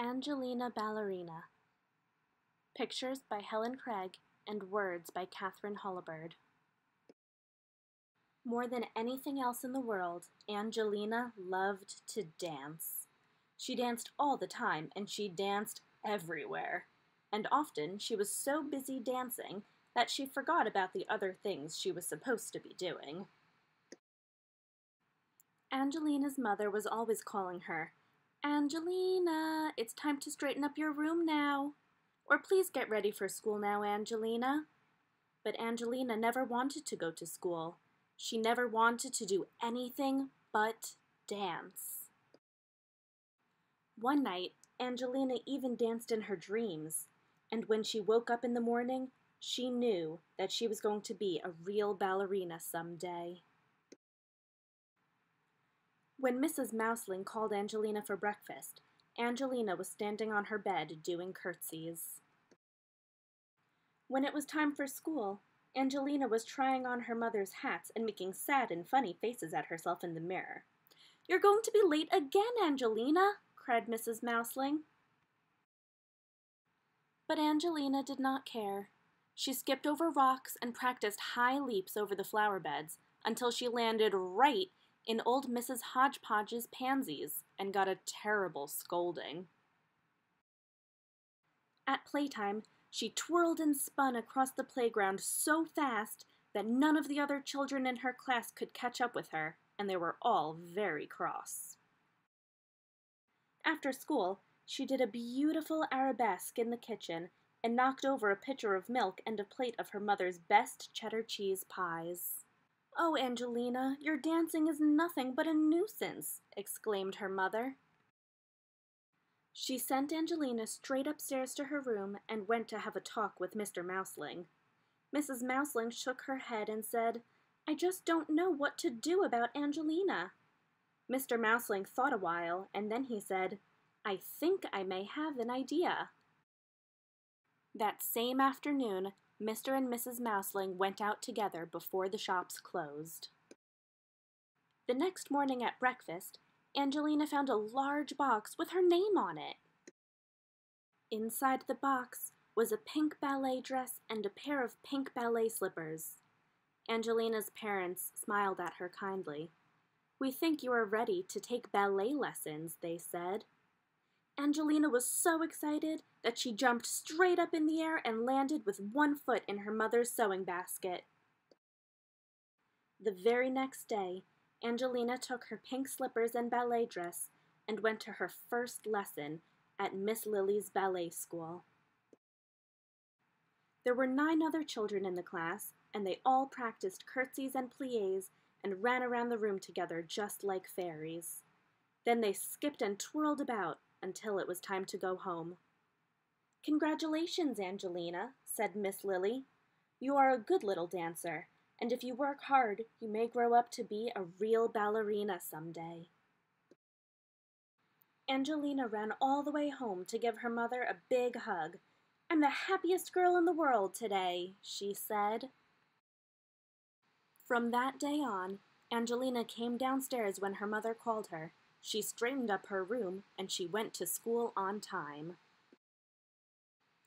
Angelina Ballerina. Pictures by Helen Craig and words by Katharine Holabird. More than anything else in the world, Angelina loved to dance. She danced all the time and she danced everywhere. And often she was so busy dancing that she forgot about the other things she was supposed to be doing. Angelina's mother was always calling her, Angelina, it's time to straighten up your room now. Or please get ready for school now, Angelina. But Angelina never wanted to go to school. She never wanted to do anything but dance. One night, Angelina even danced in her dreams, and when she woke up in the morning, she knew that she was going to be a real ballerina someday. When Mrs. Mouseling called Angelina for breakfast, Angelina was standing on her bed doing curtsies. When it was time for school, Angelina was trying on her mother's hats and making sad and funny faces at herself in the mirror. You're going to be late again, Angelina, cried Mrs. Mouseling. But Angelina did not care. She skipped over rocks and practiced high leaps over the flower beds until she landed right in old Mrs. Hodgepodge's pansies and got a terrible scolding. At playtime, she twirled and spun across the playground so fast that none of the other children in her class could catch up with her, and they were all very cross. After school, she did a beautiful arabesque in the kitchen and knocked over a pitcher of milk and a plate of her mother's best cheddar cheese pies. Oh, Angelina, your dancing is nothing but a nuisance, exclaimed her mother. She sent Angelina straight upstairs to her room and went to have a talk with Mr. Mouseling. Mrs. Mouseling shook her head and said, I just don't know what to do about Angelina. Mr. Mouseling thought a while, and then he said, I think I may have an idea. That same afternoon, Mr. and Mrs. Mouseling went out together before the shops closed. The next morning at breakfast, Angelina found a large box with her name on it. Inside the box was a pink ballet dress and a pair of pink ballet slippers. Angelina's parents smiled at her kindly. We think you are ready to take ballet lessons, they said. Angelina was so excited that she jumped straight up in the air and landed with one foot in her mother's sewing basket. The very next day, Angelina took her pink slippers and ballet dress and went to her first lesson at Miss Lily's ballet school. There were nine other children in the class, and they all practiced curtsies and plies and ran around the room together just like fairies. Then they skipped and twirled about until it was time to go home. Congratulations, Angelina, said Miss Lily. You are a good little dancer, and if you work hard, you may grow up to be a real ballerina some day. Angelina ran all the way home to give her mother a big hug. I'm the happiest girl in the world today, she said. From that day on, Angelina came downstairs when her mother called her she straightened up her room and she went to school on time.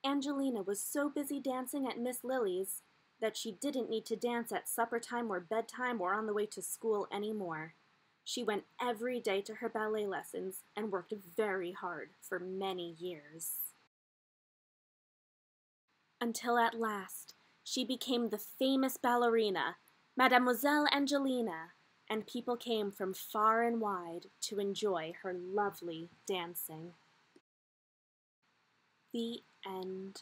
Angelina was so busy dancing at Miss Lily's that she didn't need to dance at supper time or bedtime or on the way to school anymore. She went every day to her ballet lessons and worked very hard for many years. Until at last, she became the famous ballerina, Mademoiselle Angelina, and people came from far and wide to enjoy her lovely dancing. The end.